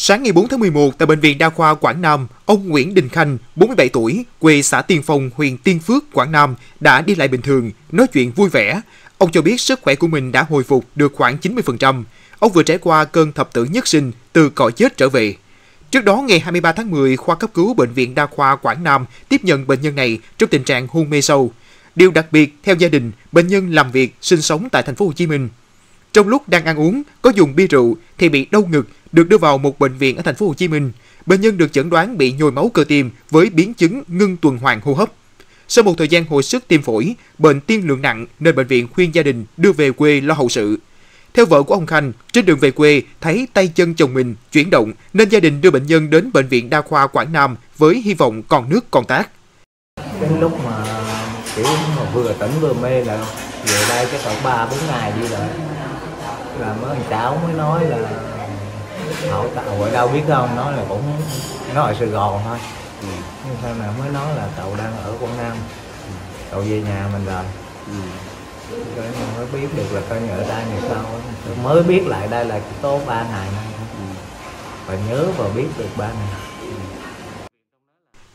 Sáng ngày 4 tháng 11, tại Bệnh viện Đa khoa Quảng Nam, ông Nguyễn Đình Khanh, 47 tuổi, quê xã Tiên Phong, huyện Tiên Phước, Quảng Nam, đã đi lại bình thường, nói chuyện vui vẻ. Ông cho biết sức khỏe của mình đã hồi phục được khoảng 90%. Ông vừa trải qua cơn thập tử nhất sinh từ cõi chết trở về. Trước đó, ngày 23 tháng 10, khoa cấp cứu Bệnh viện Đa khoa Quảng Nam tiếp nhận bệnh nhân này trong tình trạng hôn mê sâu. Điều đặc biệt, theo gia đình, bệnh nhân làm việc, sinh sống tại thành phố Hồ Chí Minh. Trong lúc đang ăn uống, có dùng bia rượu thì bị đau ngực, được đưa vào một bệnh viện ở thành phố Hồ Chí Minh. Bệnh nhân được chẩn đoán bị nhồi máu cơ tim với biến chứng ngưng tuần hoàn hô hấp. Sau một thời gian hồi sức tim phổi, bệnh tiên lượng nặng nên bệnh viện khuyên gia đình đưa về quê lo hậu sự. Theo vợ của ông Khanh, trên đường về quê thấy tay chân chồng mình chuyển động nên gia đình đưa bệnh nhân đến bệnh viện đa khoa Quảng Nam với hy vọng còn nước còn tác. Đến lúc mà kiểu mà vừa tỉnh vừa mê là về đây cái khoảng ba bốn ngày đi rồi là mới thằng cháu mới nói là hỏi cậu ở đâu biết không nói là cũng nó ở Sài Gòn thôi ừ. nhưng sao nào mới nói là cậu đang ở Quảng Nam cậu về nhà mình rồi ừ. rồi mình mới biết được là coi như ở đây ngày sau mới biết lại đây là có ba ngày nay ừ. và nhớ và biết được ba ngày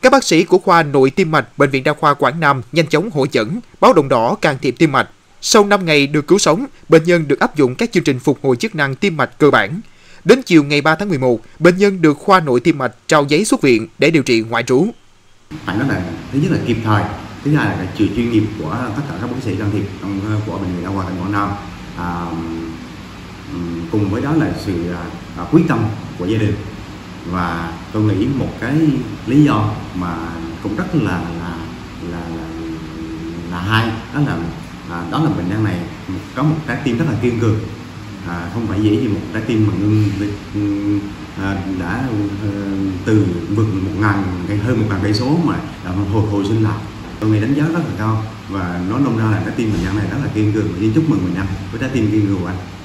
các bác sĩ của khoa nội tim mạch Bệnh viện Đa khoa Quảng Nam nhanh chóng hội chẩn, báo động đỏ can thiệp tim mạch. Sau 5 ngày được cứu sống, bệnh nhân được áp dụng các chương trình phục hồi chức năng tim mạch cơ bản. Đến chiều ngày 3 tháng 11, bệnh nhân được khoa nội tim mạch trao giấy xuất viện để điều trị ngoại trú. Phải nói là thứ nhất là kịp thời, thứ hai là sự chuyên nghiệp của tất cả các bác sĩ can thiệp ờ, của bệnh viện đa khoa tỉnh Quảng Nam. À, cùng với đó là sự à, à, quyết tâm của gia đình và tôi nghĩ một cái lý do mà cũng rất là là là là, là hay đó là à, đó là bệnh nhân này có một trái tim rất là kiên cường. À, không phải dễ gì một trái tim mà ngưng à, đã à, từ vượt một ngàn hơn một ngàn cây số mà đã hồi hồi sinh lại. Tôi nghĩ đánh giá rất là cao và nói nôm ra là trái tim bệnh nhân này rất là kiên cường. Và chúc mừng bệnh nhân với trái tim kiên cường của anh.